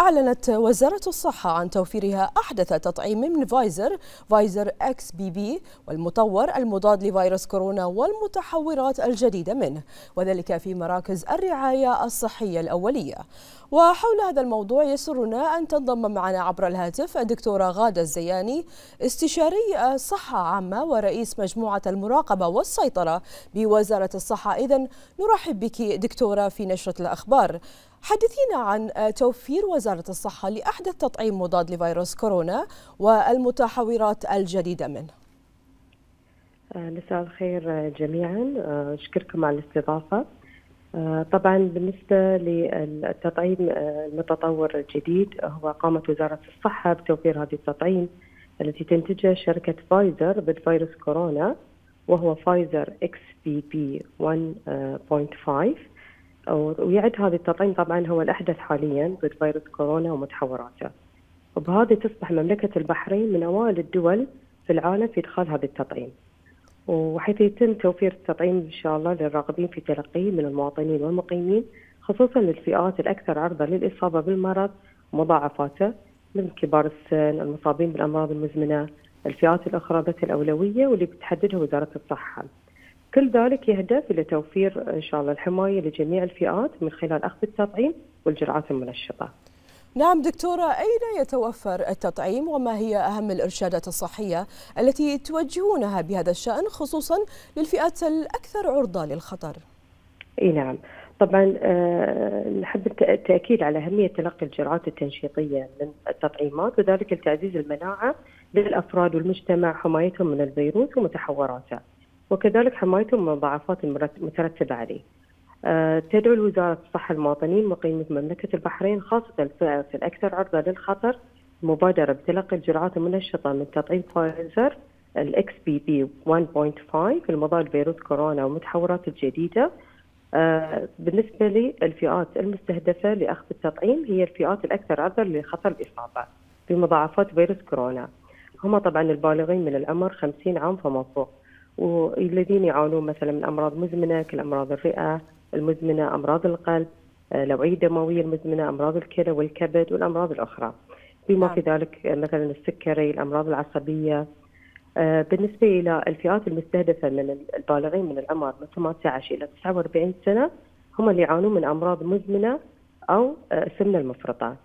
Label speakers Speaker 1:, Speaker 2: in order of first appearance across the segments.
Speaker 1: أعلنت وزارة الصحة عن توفيرها أحدث تطعيم من فايزر فايزر XBB والمطور المضاد لفيروس كورونا والمتحورات الجديدة منه وذلك في مراكز الرعاية الصحية الأولية. وحول هذا الموضوع يسرنا أن تنضم معنا عبر الهاتف الدكتورة غادة الزياني استشاري صحة عامة ورئيس مجموعة المراقبة والسيطرة بوزارة الصحة. إذا نرحب بك دكتورة في نشرة الأخبار. حدثينا عن توفير وزارة الصحة لأحدث تطعيم مضاد لفيروس كورونا والمتحورات الجديدة منه.
Speaker 2: مساء الخير جميعا. أشكركم على الاستضافة. طبعا بالنسبة للتطعيم المتطور الجديد هو قامت وزارة الصحة بتوفير هذا التطعيم التي تنتجه شركة فايزر بالفيروس كورونا وهو فايزر XBB 1.5 ويعد هذا التطعيم طبعا هو الأحدث حاليا ضد فيروس كورونا ومتحوراته. وبهذا تصبح مملكة البحرين من أوائل الدول في العالم في إدخال هذا التطعيم. وحيث يتم توفير التطعيم إن شاء الله للراغبين في تلقيه من المواطنين والمقيمين خصوصا للفئات الأكثر عرضة للإصابة بالمرض ومضاعفاته مثل كبار السن المصابين بالأمراض المزمنة الفئات الأخرى ذات الأولوية واللي بتحددها وزارة الصحة. كل ذلك يهدف إلى توفير إن شاء الله الحماية لجميع الفئات من خلال أخذ التطعيم والجرعات المنشطة.
Speaker 1: نعم دكتورة أين يتوفر التطعيم وما هي أهم الإرشادات الصحية التي توجهونها بهذا الشأن خصوصا للفئات الأكثر عرضة للخطر؟
Speaker 2: إي نعم. طبعا أه نحب التأكيد على أهمية تلقي الجرعات التنشيطية من التطعيمات وذلك لتعزيز المناعة للأفراد والمجتمع حمايتهم من الفيروس ومتحوراته وكذلك حمايتهم من المضاعفات المترتبه عليه. أه تدعو الوزارة الصحه المواطنين مقيمي مملكة البحرين خاصة الفئات الأكثر عرضة للخطر المبادره بتلقي الجرعات المنشطة من تطعيم فايزر ال XBB 1.5 المضاد فيروس كورونا والمتحورات الجديدة. آه بالنسبة للفئات المستهدفة لأخذ التطعيم هي الفئات الأكثر عرضة لخطر الإصابة بمضاعفات فيروس كورونا. هم طبعا البالغين من العمر 50 عام فما فوق. والذين يعانون مثلا من أمراض مزمنة كالأمراض الرئة المزمنة أمراض القلب آه الأوعية الدموية المزمنة أمراض الكلى والكبد والأمراض الأخرى. بما في ذلك مثلا السكري الأمراض العصبية. بالنسبة إلى الفئات المستهدفة من البالغين من العمر من 18 إلى 49 سنة هم اللي يعانون من أمراض مزمنة أو السمنة المفرطة.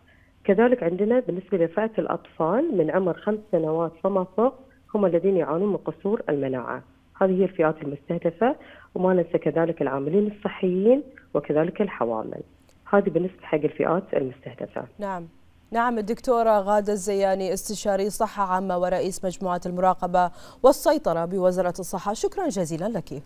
Speaker 2: كذلك عندنا بالنسبة لفئة الأطفال من عمر خمس سنوات فما فوق هم الذين يعانون من قصور المناعة. هذه هي الفئات المستهدفة وما ننسى كذلك العاملين الصحيين وكذلك الحوامل. هذه بالنسبة حق الفئات المستهدفة.
Speaker 1: نعم. نعم الدكتورة غادة الزياني استشاري صحة عامة ورئيس مجموعة المراقبة والسيطرة بوزارة الصحة. شكرا جزيلا لك.